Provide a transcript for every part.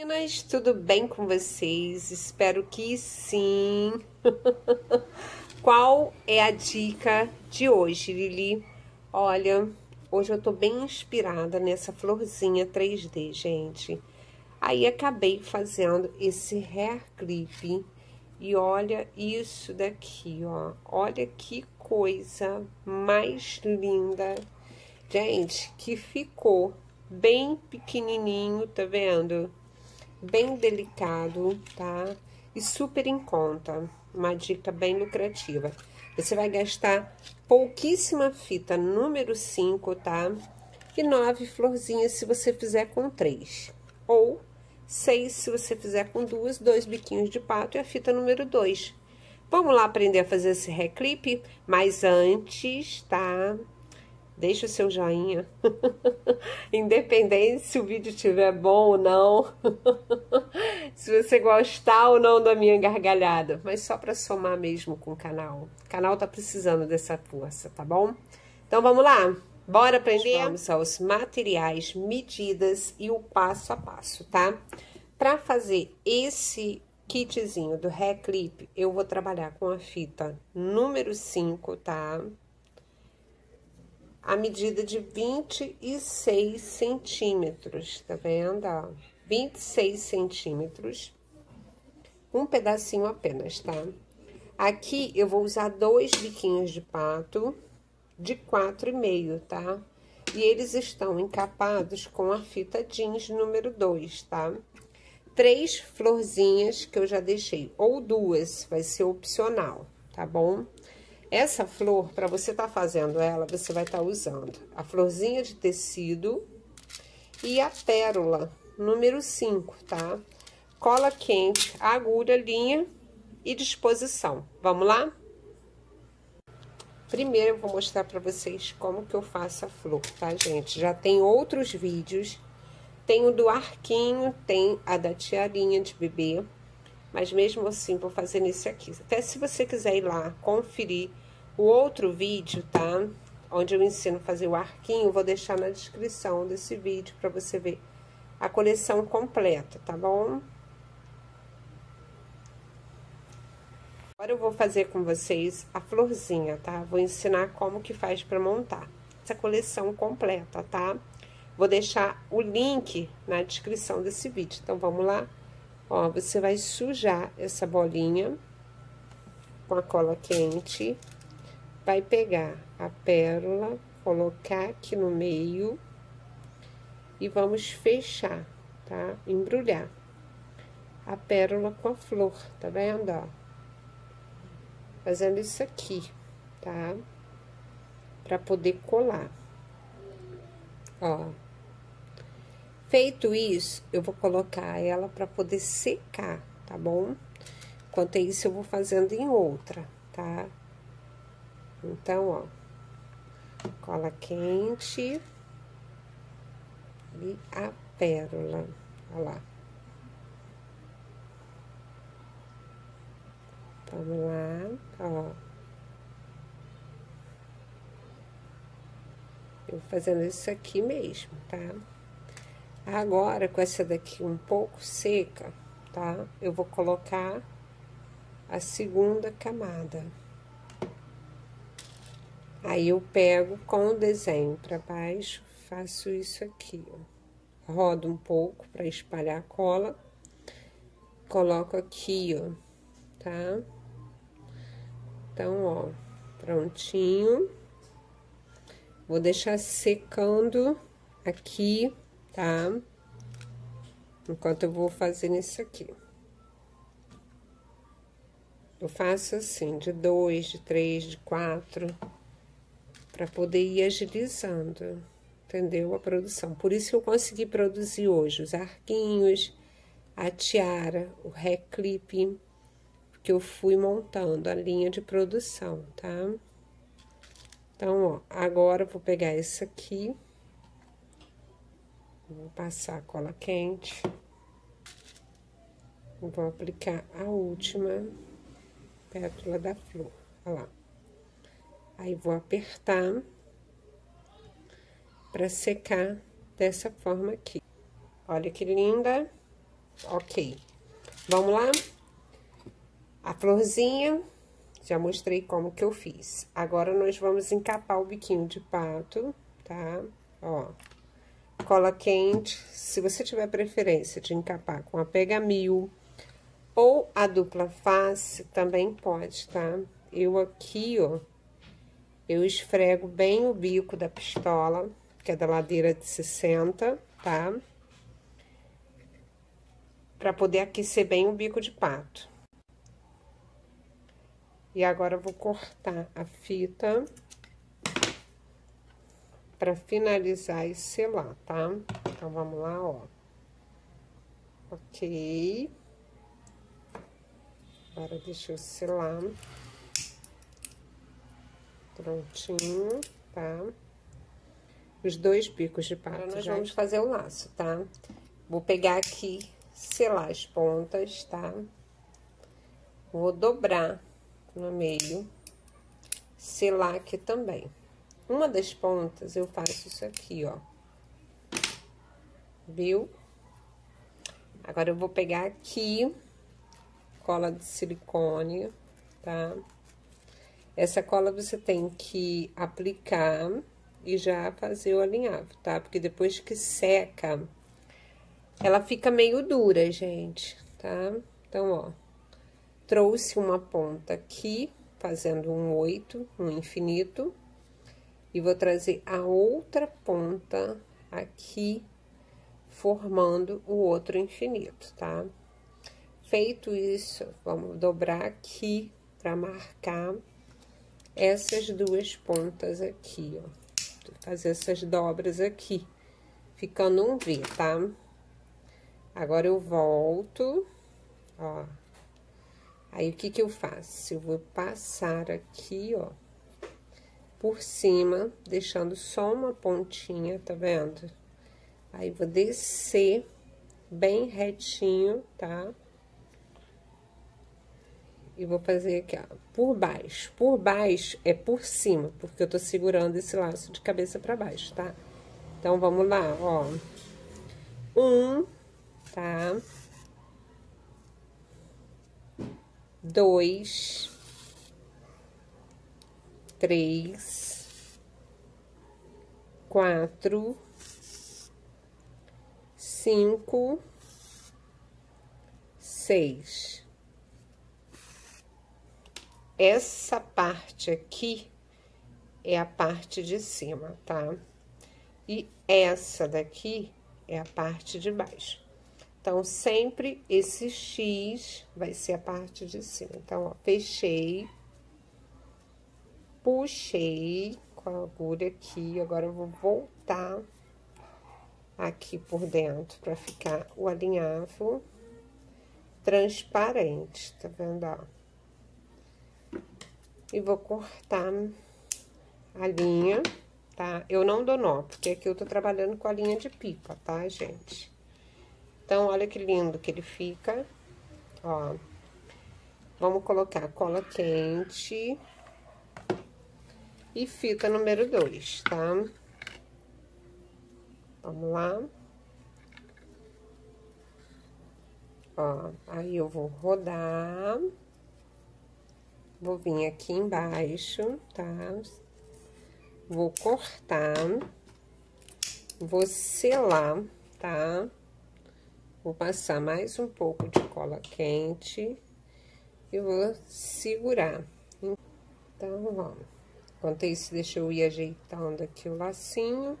Meninas, tudo bem com vocês? Espero que sim. Qual é a dica de hoje, Lili? Olha, hoje eu tô bem inspirada nessa florzinha 3D, gente. Aí acabei fazendo esse hair clip. E olha isso daqui, ó. Olha que coisa mais linda. Gente, que ficou bem pequenininho, tá vendo? Bem delicado, tá? E super em conta. Uma dica bem lucrativa. Você vai gastar pouquíssima fita número 5, tá? E nove florzinhas se você fizer com três. Ou seis se você fizer com duas, dois biquinhos de pato e a fita número 2. Vamos lá aprender a fazer esse reclipe? Mas antes, tá? Deixa o seu joinha. Independente se o vídeo estiver bom ou não. se você gostar ou não da minha gargalhada. Mas só para somar mesmo com o canal. O canal tá precisando dessa força, tá bom? Então, vamos lá? Bora aprender? Vamos aos materiais, medidas e o passo a passo, tá? Para fazer esse kitzinho do hair clip, eu vou trabalhar com a fita número 5, tá? A medida de 26 centímetros, tá vendo? Ó, 26 centímetros. Um pedacinho apenas, tá? Aqui eu vou usar dois biquinhos de pato de quatro e meio, tá? E eles estão encapados com a fita jeans número 2, tá? Três florzinhas que eu já deixei, ou duas, vai ser opcional, tá bom? Essa flor, para você tá fazendo ela, você vai estar tá usando a florzinha de tecido e a pérola número 5, tá? Cola quente, agulha, linha e disposição. Vamos lá? Primeiro, eu vou mostrar para vocês como que eu faço a flor, tá, gente? Já tem outros vídeos. Tem o do arquinho, tem a da tiarinha de bebê. Mas mesmo assim, vou fazer nesse aqui. Até se você quiser ir lá conferir o outro vídeo, tá? Onde eu ensino a fazer o arquinho, vou deixar na descrição desse vídeo para você ver a coleção completa, tá bom? Agora eu vou fazer com vocês a florzinha, tá? Vou ensinar como que faz para montar essa coleção completa, tá? Vou deixar o link na descrição desse vídeo. Então, vamos lá? Ó, você vai sujar essa bolinha com a cola quente. Vai pegar a pérola, colocar aqui no meio e vamos fechar, tá? Embrulhar a pérola com a flor, tá vendo, ó? fazendo isso aqui, tá? Pra poder colar. Ó. Feito isso, eu vou colocar ela pra poder secar, tá bom? Enquanto isso, eu vou fazendo em outra, tá? Então, ó. Cola quente. E a pérola. Olha lá. Vamos lá, ó. Eu vou fazendo isso aqui mesmo, tá? Agora, com essa daqui um pouco seca, tá? Eu vou colocar a segunda camada. Aí, eu pego com o desenho para baixo, faço isso aqui, ó. Rodo um pouco para espalhar a cola. Coloco aqui, ó, tá? Então, ó, prontinho. Vou deixar secando aqui, tá? Enquanto eu vou fazendo isso aqui. Eu faço assim, de dois, de três, de quatro, para poder ir agilizando, entendeu? A produção. Por isso que eu consegui produzir hoje os arquinhos, a tiara, o reclipe que eu fui montando a linha de produção, tá? Então, ó, agora eu vou pegar esse aqui, vou passar a cola quente, vou aplicar a última pétala da flor, olha lá. Aí, vou apertar para secar dessa forma aqui. Olha que linda! Ok. Vamos lá? A florzinha, já mostrei como que eu fiz. Agora, nós vamos encapar o biquinho de pato, tá? Ó, cola quente. Se você tiver preferência de encapar com a pega mil ou a dupla face, também pode, tá? Eu aqui, ó, eu esfrego bem o bico da pistola, que é da ladeira de 60, tá? Pra poder aquecer bem o bico de pato. E agora, eu vou cortar a fita para finalizar e selar, tá? Então, vamos lá, ó. Ok. Agora, deixa eu selar. Prontinho, tá? Os dois picos de pato. Agora, nós já... vamos fazer o laço, tá? Vou pegar aqui, selar as pontas, tá? Vou dobrar no meio, selar aqui também. Uma das pontas eu faço isso aqui, ó. Viu? Agora, eu vou pegar aqui cola de silicone, tá? Essa cola você tem que aplicar e já fazer o alinhavo, tá? Porque depois que seca, ela fica meio dura, gente, tá? Então, ó, trouxe uma ponta aqui, fazendo um oito, um infinito, e vou trazer a outra ponta aqui, formando o outro infinito, tá? Feito isso, vamos dobrar aqui para marcar essas duas pontas aqui, ó. Fazer essas dobras aqui, ficando um V, tá? Agora, eu volto, ó Aí, o que que eu faço? Eu vou passar aqui, ó, por cima, deixando só uma pontinha, tá vendo? Aí, vou descer bem retinho, tá? E vou fazer aqui, ó, por baixo. Por baixo é por cima, porque eu tô segurando esse laço de cabeça pra baixo, tá? Então, vamos lá, ó. Um, tá? dois, três, quatro, cinco, seis. Essa parte aqui é a parte de cima, tá? E essa daqui é a parte de baixo. Então, sempre esse X vai ser a parte de cima. Então, ó, fechei, puxei com a agulha aqui, agora eu vou voltar aqui por dentro para ficar o alinhavo transparente, tá vendo, ó? E vou cortar a linha, tá? Eu não dou nó, porque aqui eu tô trabalhando com a linha de pipa, tá, gente? Então, olha que lindo que ele fica, ó. Vamos colocar cola quente e fita número dois, tá? Vamos lá. Ó, aí eu vou rodar. Vou vir aqui embaixo, tá? Vou cortar. Vou selar, tá? Vou passar mais um pouco de cola quente e vou segurar. Então, ó, enquanto isso, deixa eu ir ajeitando aqui o lacinho.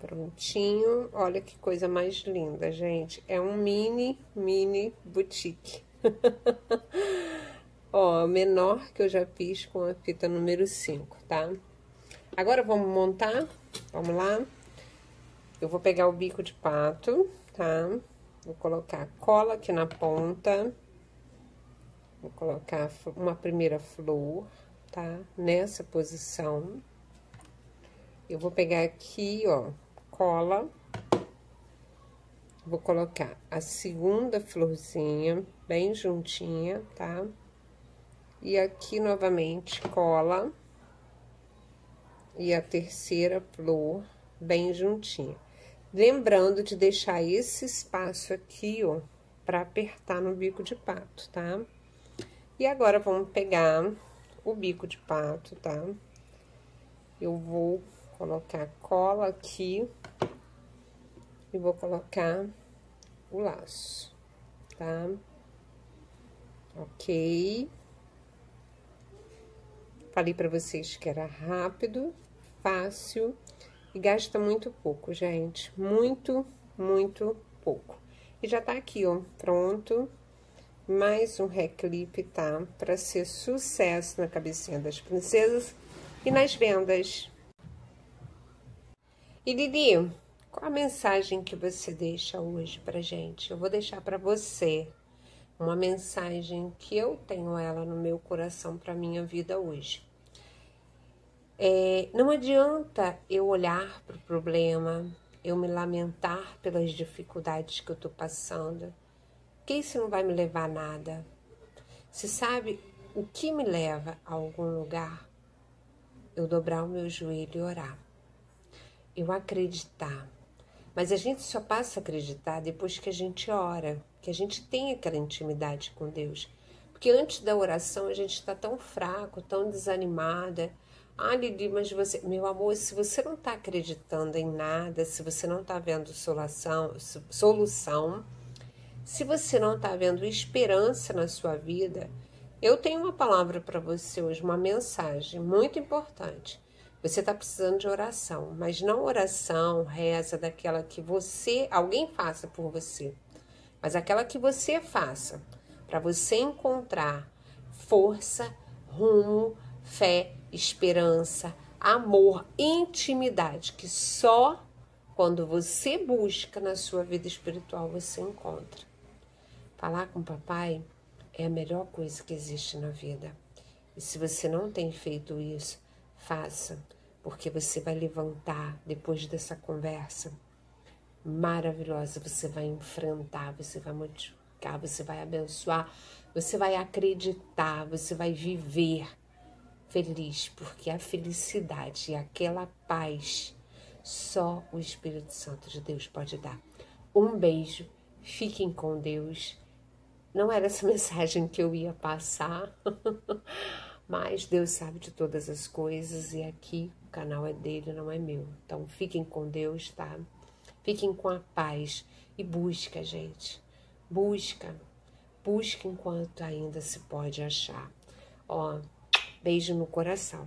Prontinho. Olha que coisa mais linda, gente. É um mini, mini boutique. ó, menor que eu já fiz com a fita número 5, tá? Agora, vamos montar? Vamos lá? Eu vou pegar o bico de pato tá? Vou colocar cola aqui na ponta. Vou colocar uma primeira flor, tá? Nessa posição. Eu vou pegar aqui, ó, cola. Vou colocar a segunda florzinha bem juntinha, tá? E aqui, novamente, cola. E a terceira flor bem juntinha. Lembrando de deixar esse espaço aqui, ó, para apertar no bico de pato, tá? E agora, vamos pegar o bico de pato, tá? Eu vou colocar cola aqui e vou colocar o laço, tá? Ok. Falei para vocês que era rápido, fácil e gasta muito pouco, gente. Muito, muito pouco. E já tá aqui, ó, pronto. Mais um reclipe, tá? Para ser sucesso na cabecinha das princesas e nas vendas. E Lili, qual a mensagem que você deixa hoje pra gente? Eu vou deixar para você uma mensagem que eu tenho ela no meu coração para minha vida hoje. É, não adianta eu olhar para o problema, eu me lamentar pelas dificuldades que eu estou passando, que isso não vai me levar a nada. Se sabe o que me leva a algum lugar? Eu dobrar o meu joelho e orar. Eu acreditar. Mas a gente só passa a acreditar depois que a gente ora, que a gente tem aquela intimidade com Deus. Porque antes da oração a gente está tão fraco, tão desanimada ah, Lili, mas você, meu amor, se você não está acreditando em nada, se você não está vendo solução, solução, se você não está vendo esperança na sua vida, eu tenho uma palavra para você hoje, uma mensagem muito importante. Você está precisando de oração, mas não oração, reza daquela que você, alguém faça por você, mas aquela que você faça para você encontrar força, rumo, fé esperança, amor, intimidade, que só quando você busca na sua vida espiritual você encontra. Falar com o papai é a melhor coisa que existe na vida. E se você não tem feito isso, faça, porque você vai levantar depois dessa conversa maravilhosa, você vai enfrentar, você vai modificar, você vai abençoar, você vai acreditar, você vai viver feliz, porque a felicidade e aquela paz só o Espírito Santo de Deus pode dar. Um beijo, fiquem com Deus. Não era essa mensagem que eu ia passar, mas Deus sabe de todas as coisas e aqui o canal é dele, não é meu. Então fiquem com Deus, tá? Fiquem com a paz e busca, gente. Busca. Busca enquanto ainda se pode achar. Ó, Beijo no coração.